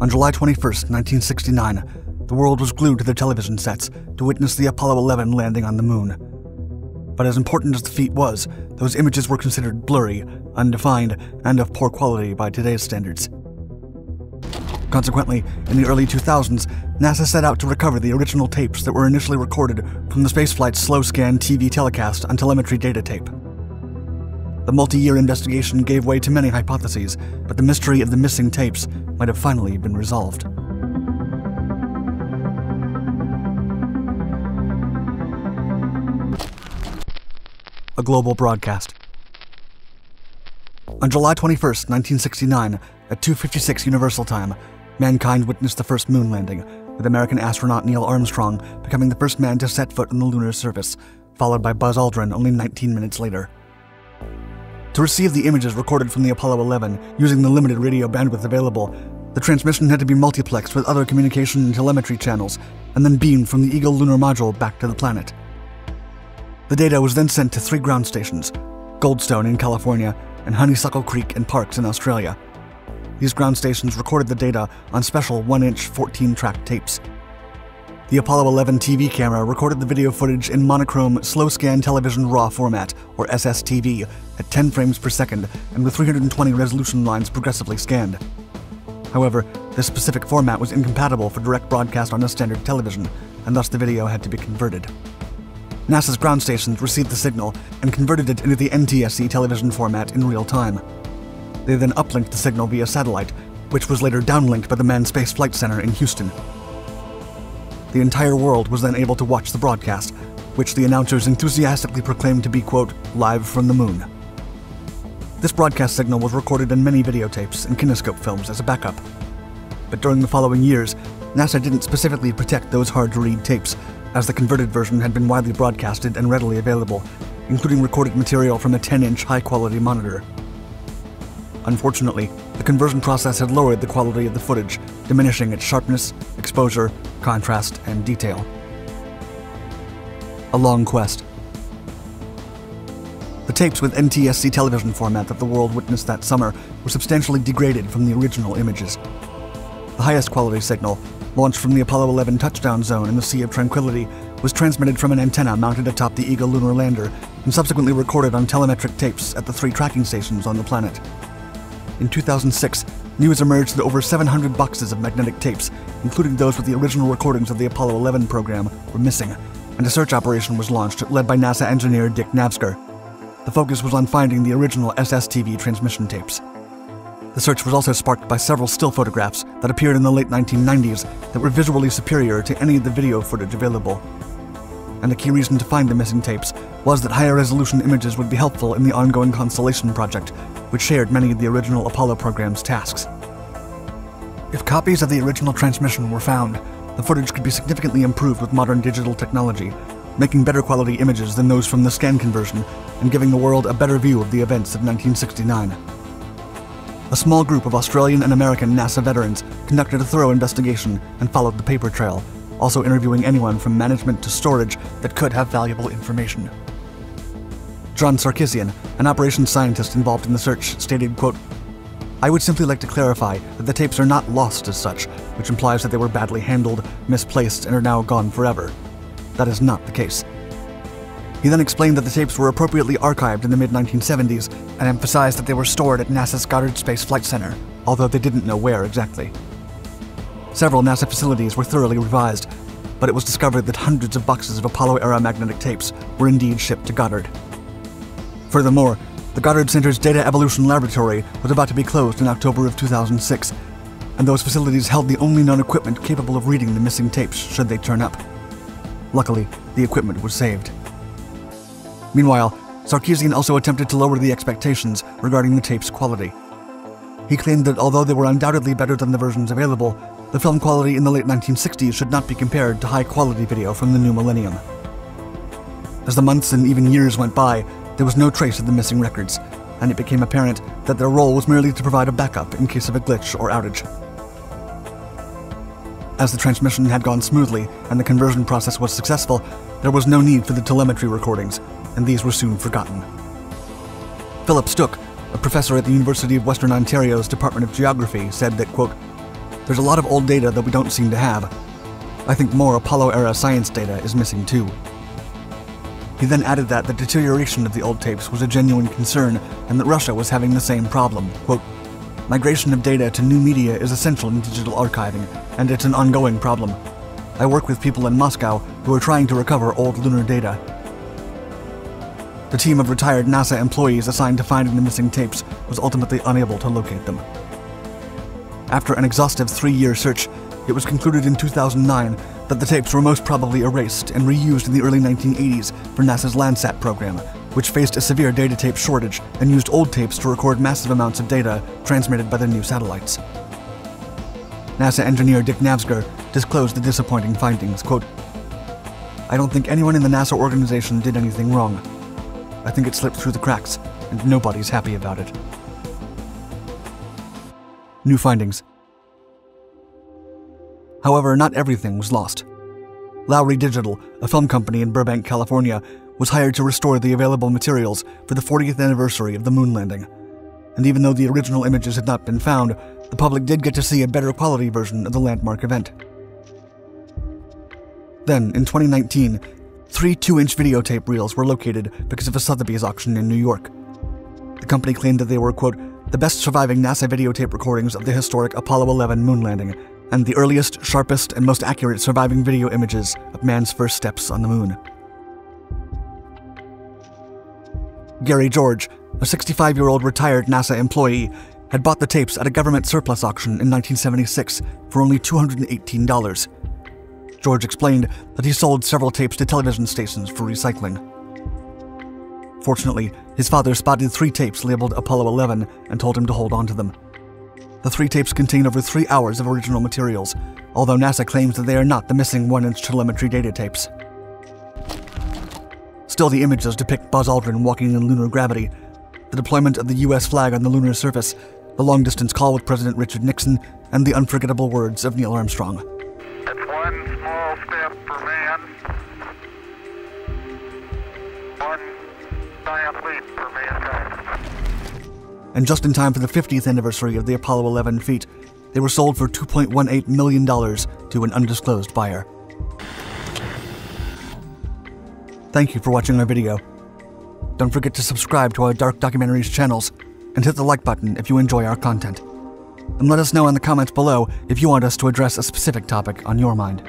On July 21, 1969, the world was glued to their television sets to witness the Apollo 11 landing on the moon. But as important as the feat was, those images were considered blurry, undefined, and of poor quality by today's standards. Consequently, in the early 2000s, NASA set out to recover the original tapes that were initially recorded from the spaceflight's slow scan TV telecast on telemetry data tape. The multi year investigation gave way to many hypotheses, but the mystery of the missing tapes might have finally been resolved. A global broadcast. On July 21, 1969, at 2:56 Universal Time, mankind witnessed the first moon landing, with American astronaut Neil Armstrong becoming the first man to set foot on the lunar surface, followed by Buzz Aldrin only 19 minutes later. To receive the images recorded from the Apollo 11 using the limited radio bandwidth available, the transmission had to be multiplexed with other communication and telemetry channels, and then beamed from the Eagle lunar module back to the planet. The data was then sent to three ground stations Goldstone in California and Honeysuckle Creek and Parkes in Australia. These ground stations recorded the data on special 1 inch 14 track tapes. The Apollo 11 TV camera recorded the video footage in monochrome slow scan television RAW format, or SSTV, at 10 frames per second and with 320 resolution lines progressively scanned. However, this specific format was incompatible for direct broadcast on a standard television, and thus the video had to be converted. NASA's ground stations received the signal and converted it into the NTSC television format in real time. They then uplinked the signal via satellite, which was later downlinked by the Manned Space Flight Center in Houston. The entire world was then able to watch the broadcast, which the announcers enthusiastically proclaimed to be, quote, live from the moon. This broadcast signal was recorded in many videotapes and kinescope films as a backup. But during the following years, NASA didn't specifically protect those hard to read tapes, as the converted version had been widely broadcasted and readily available, including recorded material from a 10 inch high quality monitor. Unfortunately, the conversion process had lowered the quality of the footage, diminishing its sharpness, exposure, contrast, and detail. A long quest. The tapes with NTSC television format that the world witnessed that summer were substantially degraded from the original images. The highest quality signal, launched from the Apollo 11 touchdown zone in the Sea of Tranquility, was transmitted from an antenna mounted atop the Eagle lunar lander and subsequently recorded on telemetric tapes at the three tracking stations on the planet. In 2006, news emerged that over 700 boxes of magnetic tapes, including those with the original recordings of the Apollo 11 program, were missing, and a search operation was launched led by NASA engineer Dick Nafzger. The focus was on finding the original SSTV transmission tapes. The search was also sparked by several still photographs that appeared in the late 1990s that were visually superior to any of the video footage available. And the key reason to find the missing tapes was that higher resolution images would be helpful in the ongoing Constellation project, which shared many of the original Apollo program's tasks. If copies of the original transmission were found, the footage could be significantly improved with modern digital technology, making better quality images than those from the scan conversion and giving the world a better view of the events of 1969. A small group of Australian and American NASA veterans conducted a thorough investigation and followed the paper trail, also interviewing anyone from management to storage that could have valuable information. John Sarkissian, an operations scientist involved in the search, stated, quote, I would simply like to clarify that the tapes are not lost as such, which implies that they were badly handled, misplaced, and are now gone forever. That is not the case. He then explained that the tapes were appropriately archived in the mid 1970s and emphasized that they were stored at NASA's Goddard Space Flight Center, although they didn't know where exactly. Several NASA facilities were thoroughly revised, but it was discovered that hundreds of boxes of Apollo era magnetic tapes were indeed shipped to Goddard. Furthermore, the Goddard Center's Data Evaluation Laboratory was about to be closed in October of 2006, and those facilities held the only known equipment capable of reading the missing tapes should they turn up. Luckily, the equipment was saved. Meanwhile, Sarkissian also attempted to lower the expectations regarding the tape's quality. He claimed that although they were undoubtedly better than the versions available, the film quality in the late 1960s should not be compared to high quality video from the new millennium. As the months and even years went by, there was no trace of the missing records, and it became apparent that their role was merely to provide a backup in case of a glitch or outage. As the transmission had gone smoothly and the conversion process was successful, there was no need for the telemetry recordings, and these were soon forgotten. Philip Stooke, a professor at the University of Western Ontario's Department of Geography, said that, quote, there's a lot of old data that we don't seem to have. I think more Apollo era science data is missing too. He then added that the deterioration of the old tapes was a genuine concern and that Russia was having the same problem. Quote, Migration of data to new media is essential in digital archiving, and it's an ongoing problem. I work with people in Moscow who are trying to recover old lunar data. The team of retired NASA employees assigned to finding the missing tapes was ultimately unable to locate them. After an exhaustive three year search, it was concluded in 2009 that the tapes were most probably erased and reused in the early 1980s for NASA's Landsat program, which faced a severe data tape shortage and used old tapes to record massive amounts of data transmitted by the new satellites. NASA engineer Dick Nafzger disclosed the disappointing findings. Quote, I don't think anyone in the NASA organization did anything wrong. I think it slipped through the cracks, and nobody's happy about it. New findings. However, not everything was lost. Lowry Digital, a film company in Burbank, California, was hired to restore the available materials for the 40th anniversary of the moon landing. And even though the original images had not been found, the public did get to see a better quality version of the landmark event. Then, in 2019, three 2 inch videotape reels were located because of a Sotheby's auction in New York. The company claimed that they were, quote, the best surviving NASA videotape recordings of the historic Apollo 11 moon landing, and the earliest, sharpest, and most accurate surviving video images of man's first steps on the moon. Gary George, a 65 year old retired NASA employee, had bought the tapes at a government surplus auction in 1976 for only $218. George explained that he sold several tapes to television stations for recycling. Fortunately, his father spotted three tapes labeled Apollo 11 and told him to hold on to them. The three tapes contain over three hours of original materials, although NASA claims that they are not the missing one inch telemetry data tapes. Still, the images depict Buzz Aldrin walking in lunar gravity, the deployment of the US flag on the lunar surface, the long distance call with President Richard Nixon, and the unforgettable words of Neil Armstrong. It's one small step for man, one giant leap. And just in time for the 50th anniversary of the Apollo 11 feat, they were sold for $2.18 million to an undisclosed buyer. Thank you for watching our video. Don't forget to subscribe to our Dark Documentaries channels and hit the like button if you enjoy our content. And let us know in the comments below if you want us to address a specific topic on your mind.